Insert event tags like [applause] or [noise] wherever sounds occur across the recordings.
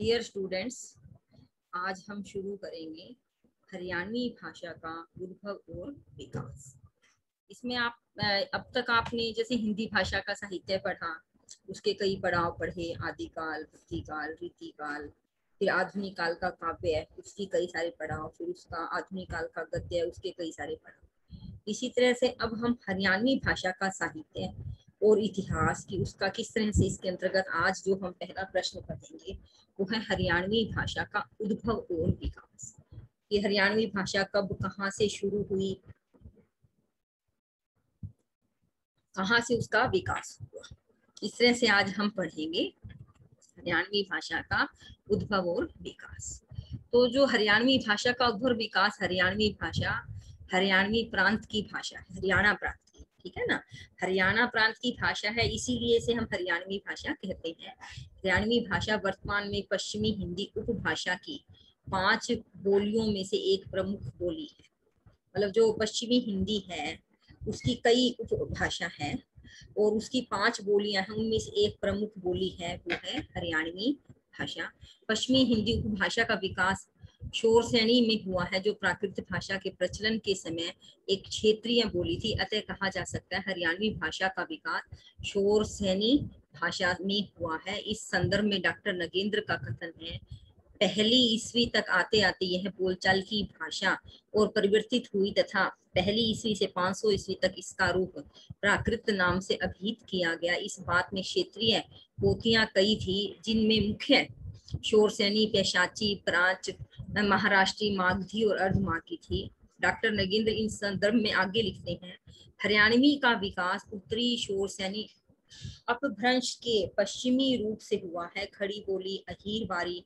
Dear students आज हम शुरू करेंगे हरियाणवी भाषा का उद्भव और विकास। इसमें आप अब तक आपने जैसे हिंदी भाषा का साहित्य पढ़ा, उसके कई पड़ाव पढ़े, आदिकाल भक्तिकाल रीतिकाल, फिर आधुनिक काल का काव्य है उसकी कई सारे पड़ाव, फिर उसका आधुनिक काल का गद्य है उसके कई सारे पड़ाव। इसी तरह से अब हम हरियाणवी भाषा का साहित्य और इतिहास की उसका किस तरह से इसके अंतर्गत आज जो हम पहला प्रश्न पढ़ेंगे, वो है हरियाणवी भाषा का उद्भव और विकास। ये हरियाणवी भाषा कब, कहाँ से शुरू हुई? कहाँ से उसका विकास हुआ? इस तरह से आज हम पढ़ेंगे हरियाणवी भाषा का उद्भव और विकास? तो जो हरियाणवी भाषा का उद्भव विकास, हरियाणवी भाषा, हरियाणवी प्रांत की भाषा हरियाणा प्रांत। ठीक है ना? हरियाणा प्रांत की भाषा है, इसीलिए इसे हम हरियाणवी भाषा कहते हैं। हरियाणवी भाषा वर्तमान में पश्चिमी हिंदी उपभाषा की पाँच बोलियों में से एक प्रमुख बोली है। मतलब जो पश्चिमी हिंदी है, उसकी कई उपभाषा है और उसकी पाँच बोलियाँ हैं, उनमें से एक प्रमुख बोली है, वो है हरियाणवी भाषा। पश्चिमी हिंदी उपभाषा का विकास शोर श्रेणी में हुआ है, जो प्राकृत भाषा के प्रचलन के समय एक क्षेत्रीय बोली थी। अतः कहा जा सकता है, हरियाणवी भाषा का विकास शोर श्रेणी भाषा में हुआ है। इस संदर्भ में डॉक्टर नगेंद्र का कथन है, पहली ईस्वी तक आते आते यह बोलचाल की भाषा और परिवर्तित हुई तथा पहली ईस्वी से 500 ईस्वी तक इसका रूप प्राकृत नाम से अभिहित किया गया। इस बात में क्षेत्रीय पोतियाँ कई थी, जिनमें मुख्य शोर सैनी, पैशाची, प्राच महाराष्ट्री मागधी और अर्धमाकी थी। डॉक्टर नगेंद्र इन संदर्भ में आगे लिखते हैं, हरियाणवी का विकास उत्तरी शोर सैनी अपभ्रंश के पश्चिमी रूप से हुआ है। खड़ी बोली अहिरवारी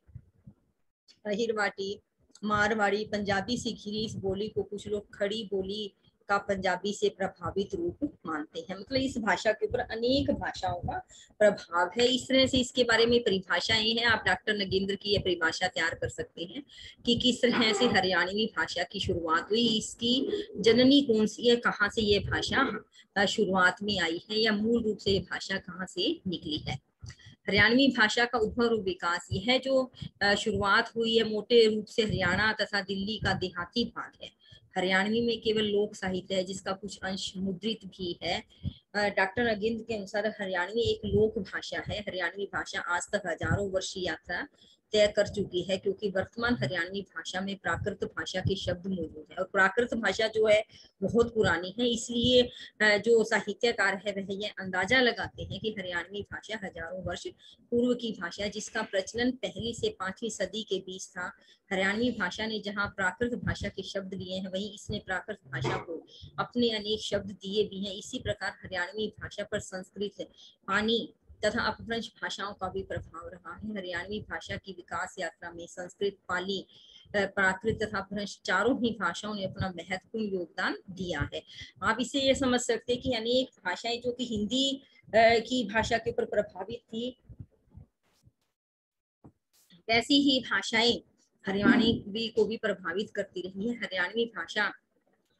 अहिरवाटी मारवाड़ी, पंजाबी से घिरी इस बोली को कुछ लोग खड़ी बोली का पंजाबी से प्रभावित रूप मानते हैं। मतलब इस भाषा के ऊपर अनेक भाषाओं का प्रभाव है। इस तरह से इसके बारे में परिभाषाएँ हैं। आप डॉक्टर नगेंद्र की यह परिभाषा तैयार कर सकते हैं कि किस तरह से हरियाणवी भाषा की शुरुआत हुई, इसकी जननी कौन सी है, कहाँ से ये भाषा शुरुआत में आई है या मूल रूप से ये भाषा कहाँ से निकली है। हरियाणवी भाषा का उद्भव और विकास, यह जो शुरुआत हुई है मोटे रूप से हरियाणा तथा दिल्ली का देहाती भाग है। हरियाणवी में केवल लोक साहित्य है, जिसका कुछ अंश मुद्रित भी है। डॉक्टर अगिंद के अनुसार हरियाणवी एक लोक भाषा है। हरियाणवी भाषा आज तक हज़ारों वर्ष यात्रा तय कर चुकी है क्योंकि वर्तमान हरियाणवी भाषा में प्राकृत भाषा के शब्द मौजूद है और प्राकृत भाषा जो है बहुत पुरानी है, इसलिए जो साहित्यकार है वह ये अंदाज़ा लगाते हैं कि हरियाणवी भाषा हज़ारों वर्ष पूर्व की भाषा जिसका प्रचलन पहली से पांचवी सदी के बीच था। हरियाणवी भाषा ने जहाँ प्राकृत भाषा के शब्द लिए हैं, वहीं इसने प्राकृत भाषा को अपने अनेक शब्द दिए भी हैं। इसी प्रकार हरियाणवी भाषा पर संस्कृत, पानी तथा अपभ्रंश भाषाओं का भी प्रभाव रहा है। हरियाणवी भाषा की विकास यात्रा में संस्कृत, पाली प्राकृत तथा अपभ्रंश चारों ही भाषाओं ने अपना महत्वपूर्ण योगदान दिया है। आप इसे ये समझ सकते हैं कि अनेक भाषाएँ जो कि हिंदी की भाषा के ऊपर प्रभावित थी, वैसी ही भाषाएँ हरियाणवी को भी प्रभावित करती रही है। हरियाणवी भाषा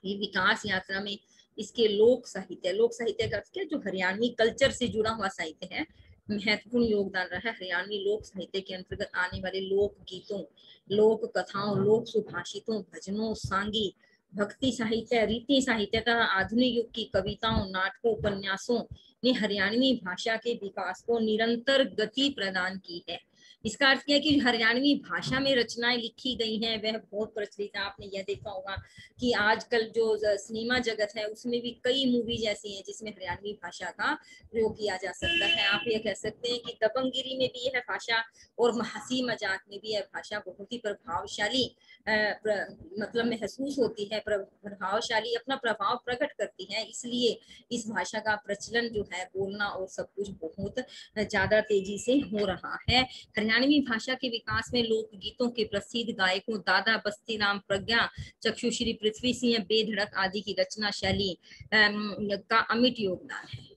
विकास यात्रा में इसके लोक साहित्य लोक साहित्य का क्या जो हरियाणवी कल्चर से जुड़ा हुआ साहित्य है महत्वपूर्ण योगदान रहा है हरियाणवी लोक साहित्य के अंतर्गत आने वाले लोक गीतों लोक कथाओं लोक सुभाषितों भजनों सांगी भक्ति साहित्य रीति साहित्य तथा आधुनिक युग की कविताओं नाटकों उपन्यासों ने हरियाणवी भाषा के विकास को निरंतर गति प्रदान की है। इसका अर्थ क्या है कि हरियाणवी भाषा में रचनाएँ लिखी गई हैं। वह बहुत प्रचलित है। आपने यह देखा होगा कि आजकल जो सिनेमा जगत है, उसमें भी कई मूवीज़ ऐसी हैं जिसमें हरियाणवी भाषा का प्रयोग किया जा सकता है। आप यह कह सकते हैं कि दबंगिरी में भी यह भाषा और हँसी मज़ाक में भी यह भाषा बहुत ही प्रभावशाली मतलब महसूस होती है। प्रभावशाली अपना प्रभाव प्रकट करती है। इसलिए इस भाषा का प्रचलन जो है बोलना और सब कुछ बहुत ज़्यादा तेज़ी से हो रहा है। हरियाणवी भाषा के विकास में लोक गीतों के प्रसिद्ध गायकों दादा बस्ती राम प्रज्ञा, चक्षुश्री पृथ्वी सिंह, बेधड़क आदि की रचना शैली का अमिट योगदान है।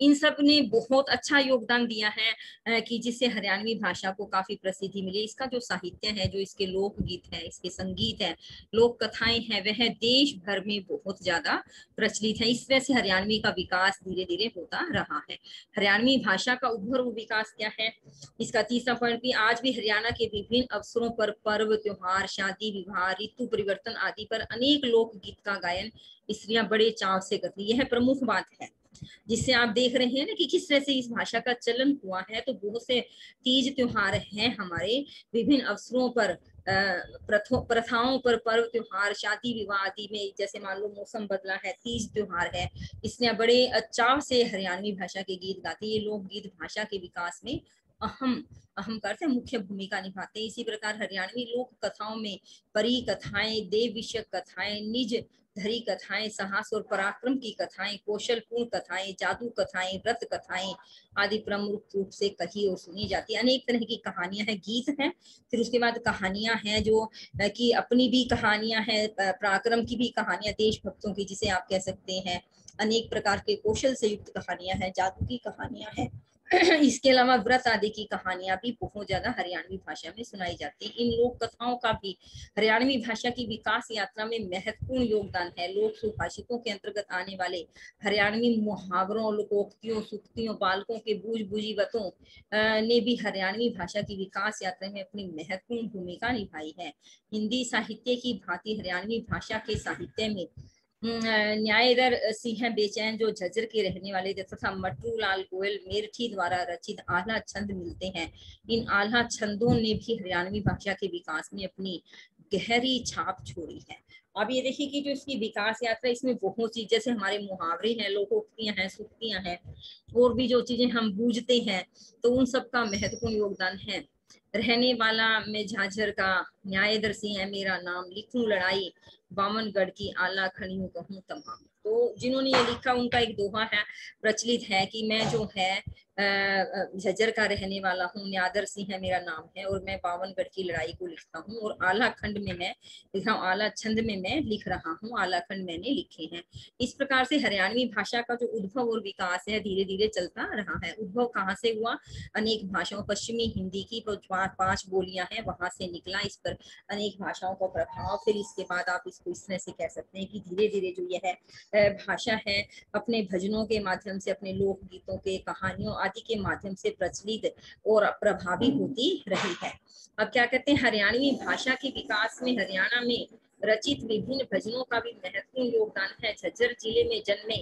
इन सबने बहुत अच्छा योगदान दिया है कि जिससे हरियाणवी भाषा को काफ़ी प्रसिद्धि मिली। इसका जो साहित्य है, जो इसके लोकगीत है, इसके संगीत है लोक कथाएँ हैं, वह देश भर में बहुत ज़्यादा प्रचलित है। इस वजह से हरियाणवी का विकास धीरे धीरे होता रहा है। हरियाणवी भाषा का उभर विकास क्या है? इसका तीसरा पॉइंट भी, आज भी हरियाणा के विभिन्न अवसरों पर पर्व, त्योहार, शादी विवाह, ऋतु परिवर्तन आदि पर अनेक लोकगीत का गायन, स्त्रियाँ बड़े चाव से करती यह प्रमुख बात है। जिससे आप देख रहे हैं ना कि किस तरह से इस भाषा का चलन हुआ है तो बहुत से तीज त्योहार हैं हमारे विभिन्न अवसरों पर प्रथाओं पर पर्व त्योहार, शादी विवाह आदि में जैसे मान लो मौसम बदला है, तीज त्योहार है, इसने बड़े चाव से हरियाणवी भाषा के गीत गाते ये लोकगीत भाषा के विकास में अहम अहम करते मुख्य भूमिका निभाते हैं। इसी प्रकार हरियाणवी लोक कथाओं में परी कथाएँ देव विषय कथाएँ, निज धरी कथाएँ, साहस और पराक्रम की कथाएँ, कौशलपूर्ण कथाएँ, जादू कथाएँ, व्रत कथाएँ आदि प्रमुख रूप से कही और सुनी जाती है। अनेक तरह की कहानियाँ हैं, गीत हैं, फिर उसके बाद कहानियाँ हैं जो कि अपनी भी कहानियाँ हैं पराक्रम की भी कहानियाँ देशभक्तों की, जिसे आप कह सकते हैं। अनेक प्रकार के कौशल से युक्त कहानियाँ हैं, जादू की कहानियाँ हैं। [clears throat] इसके अलावा व्रत आदि की कहानियाँ भी बहुत ज़्यादा हरियाणवी भाषा में सुनाई जाती है। इन लोक कथाओं का भी, हरियाणवी भाषा की विकास यात्रा में महत्वपूर्ण योगदान है। लोक सुभाषितों के अंतर्गत आने वाले हरियाणवी मुहावरों, लोकोक्तियों, सुक्तियों, बालकों के बूझ बूझीवतों ने भी हरियाणवी भाषा की विकास यात्रा में अपनी महत्वपूर्ण भूमिका निभाई है। हिंदी साहित्य की भांति हरियाणवी भाषा के साहित्य में न्यायधर सिंह बेचैन, जो झज्जर के रहने वाले तथा मटरू लाल गोयल, मेरठी द्वारा रचित आल्हा छंद मिलते हैं। इन आल्हा छंदों ने भी हरियाणवी भाषा के विकास में अपनी गहरी छाप छोड़ी है। अब ये देखिए कि जो इसकी विकास यात्रा इसमें बहुत चीज़, जैसे हमारे मुहावरे हैं, लोकोक्तियाँ हैं, सुक्तियाँ हैं, और भी जो चीज़ें हम बूझते हैं तो उन सब का महत्वपूर्ण योगदान है। रहने वाला मैं झाझर का न्यायदर्शी है, मेरा नाम लिखूं लड़ाई बामनगढ़ की आला खड़ियों कहूँ तमाम। तो जिन्होंने ये लिखा, उनका एक दोहा है, प्रचलित है कि मैं जो है झज्जर का रहने वाला हूँ, न्यादर सिंह है, मेरा नाम है और मैं बावनगढ़ की लड़ाई को लिखता हूँ और आला खंड में मैं लिख रहा हूँ, आला छंद में मैं लिख रहा हूँ, आला खंड मैंने लिखे हैं। इस प्रकार से हरियाणवी भाषा का जो उद्भव और विकास है धीरे धीरे चलता रहा है। उद्भव कहाँ से हुआ? अनेक भाषाओं, पश्चिमी हिंदी की पाँच बोलियाँ हैं, वहाँ से निकला इस पर अनेक भाषाओं का प्रभाव। फिर इसके बाद आप इसको इस तरह से कह सकते हैं कि धीरे धीरे जो यह भाषा है, अपने भजनों के माध्यम से, अपने लोकगीतों के कहानियों आदि के माध्यम से प्रचलित और प्रभावी होती रही है। अब क्या कहते हैं, हरियाणवी भाषा के विकास में हरियाणा में रचित विभिन्न भजनों का भी महत्वपूर्ण योगदान है। झज्जर ज़िले में जन्मे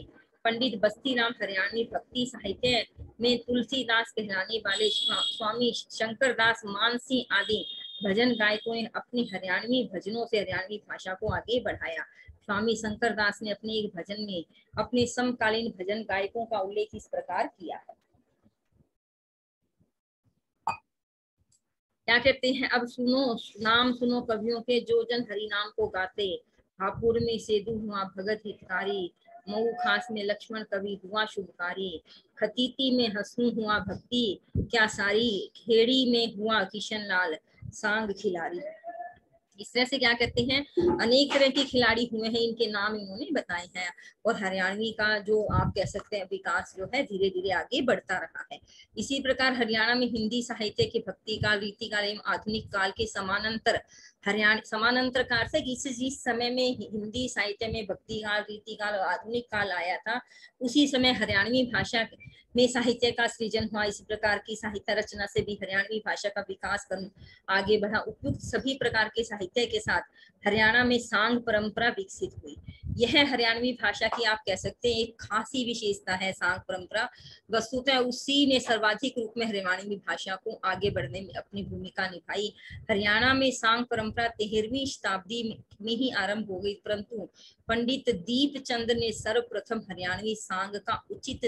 पंडित बस्ती राम हरियाणवी भक्ति साहित्य में तुलसीदास कहलाने वाले स्वामी शंकर दास मानसी आदि भजन गायकों ने अपनी हरियाणवी भजनों से हरियाणवी भाषा को आगे बढ़ाया। स्वामी शंकर दास ने अपने एक भजन में अपने समकालीन भजन गायकों का उल्लेख इस प्रकार किया है। क्या कहते हैं? अब सुनो, नाम सुनो कवियों के, जो जन हरि नाम को गाते। हापुर में सेदु हुआ भगत हितकारी, मऊ खास में लक्ष्मण कवि हुआ शुभकारी। खतीती में हसू हुआ भक्ति, क्या सारी खेड़ी में हुआ किशन लाल, सांग खिलाड़ी इस तरह से क्या कहते हैं? अनेक तरह के खिलाड़ी हुए हैं, इनके नाम इन्होंने बताए हैं। और हरियाणवी का जो आप कह सकते हैं विकास जो है धीरे धीरे आगे बढ़ता रहा है। इसी प्रकार हरियाणा में हिंदी साहित्य के भक्ति काल, रीति काल एवं आधुनिक काल के समानांतर हरियाणा समानांतर काल से जिस जिस समय में हिंदी साहित्य में भक्ति काल रीति काल और आधुनिक काल आया था, उसी समय हरियाणवी भाषा में साहित्य का सृजन हुआ। इसी प्रकार की साहित्य रचना से भी हरियाणवी भाषा का विकास कर आगे बढ़ा। उपयुक्त सभी प्रकार के साहित्य के साथ हरियाणा में सांग परंपरा विकसित हुई। यह हरियाणवी भाषा की आप कह सकते हैं, एक खासी विशेषता है सांग परंपरा। वस्तुतः उसी ने सर्वाधिक रूप में हरियाणवी भाषा को आगे बढ़ने में अपनी भूमिका निभाई। हरियाणा में सांग परंपरा तेहरवी शताब्दी में ही आरंभ हो गई, परंतु पंडित दीप चंद ने सर्वप्रथम हरियाणवी सांग का उचित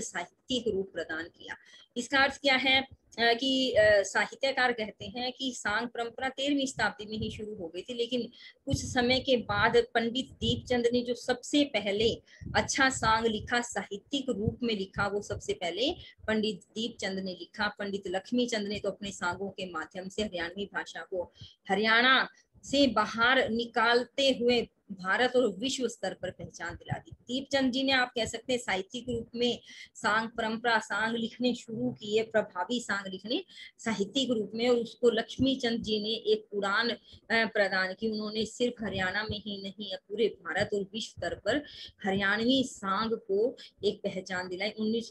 साहित्यिक रूप प्रदान किया। इसका अर्थ क्या है? कि साहित्यकार कहते हैं कि सांग परंपरा तेरहवीं शताब्दी में ही शुरू हो गई थी, लेकिन कुछ समय के बाद पंडित दीपचंद ने जो सबसे पहले अच्छा सांग लिखा, साहित्यिक रूप में लिखा, वो सबसे पहले पंडित दीपचंद ने लिखा। पंडित लक्ष्मी चंद ने तो अपने सांगों के माध्यम से हरियाणवी भाषा को हरियाणा से बाहर निकालते हुए भारत और विश्व स्तर पर पहचान दिला दी। दीपचंद जी ने, आप कह सकते हैं, साहित्यिक रूप में सांग परंपरा, सांग लिखने शुरू किए, प्रभावी सांग लिखने, साहित्यिक रूप में, और उसको लक्ष्मी चंद जी ने एक उड़ान प्रदान की। उन्होंने सिर्फ़ हरियाणा में ही नहीं पूरे भारत और विश्व स्तर पर हरियाणवी सांग को एक पहचान दिलाई। उन्नीस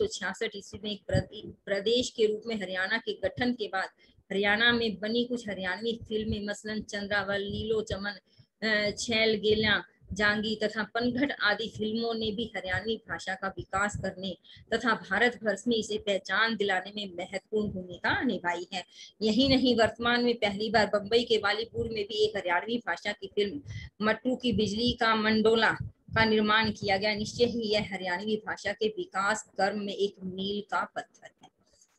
ईस्वी में एक प्रदेश के रूप में हरियाणा के गठन के बाद हरियाणा में बनी कुछ हरियाणवी फ़िल्में, मसलन, चंद्रावल नीलो चमन छैल, गेला, जांगी तथा पनघट आदि फ़िल्मों ने भी हरियाणवी भाषा का विकास करने तथा भारत भर में इसे पहचान दिलाने में महत्वपूर्ण भूमिका निभाई है। यही नहीं, वर्तमान में पहली बार बम्बई के वालीपुर में भी एक हरियाणवी भाषा की फ़िल्म मट्टू की बिजली का मंडोला का निर्माण किया गया। निश्चय ही यह हरियाणवी भाषा के विकास कर्म में एक मील का पत्थर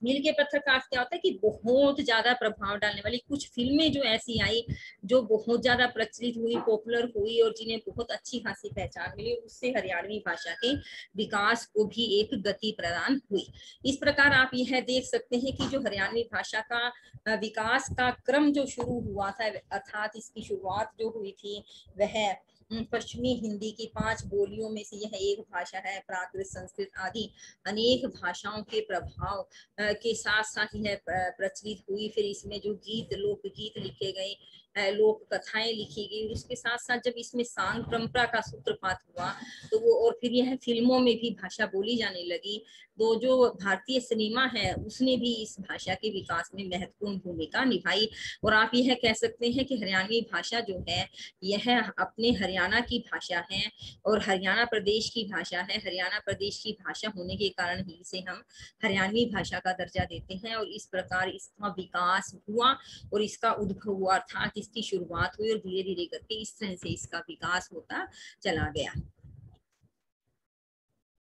मील के पत्थर क्या होता है कि बहुत ज़्यादा प्रभाव डालने वाली कुछ फ़िल्में जो ऐसी आई, जो बहुत ज़्यादा प्रचलित हुई पॉपुलर हुई और जिन्हें बहुत अच्छी खासी पहचान मिली, उससे हरियाणवी भाषा के विकास को भी एक गति प्रदान हुई। इस प्रकार आप यह देख सकते हैं कि जो हरियाणवी भाषा का विकास का क्रम जो शुरू हुआ था, अर्थात इसकी शुरुआत जो हुई थी, वह पश्चिमी हिंदी की पाँच बोलियों में से यह एक भाषा है, प्राकृत, संस्कृत आदि अनेक भाषाओं के प्रभाव के साथ साथ यह प्रचलित हुई। फिर इसमें जो गीत, लोकगीत लिखे गए लोक कथाएँ लिखी गई, उसके साथ साथ जब इसमें सांग परंपरा का सूत्रपात हुआ तो वो और फिर यह फ़िल्मों में भी भाषा बोली जाने लगी। तो जो भारतीय सिनेमा है, उसने भी इस भाषा के विकास में महत्वपूर्ण भूमिका निभाई। और आप यह कह सकते हैं कि हरियाणवी भाषा जो है, यह अपने हरियाणा की भाषा है और हरियाणा प्रदेश की भाषा है। हरियाणा प्रदेश की भाषा होने के कारण ही इसे हम हरियाणवी भाषा का दर्जा देते हैं और इस प्रकार इसका विकास हुआ और इसका उद्भव हुआ। अर्थात इसकी शुरुआत हुई और धीरे धीरे करके इस तरह से इसका विकास होता चला गया।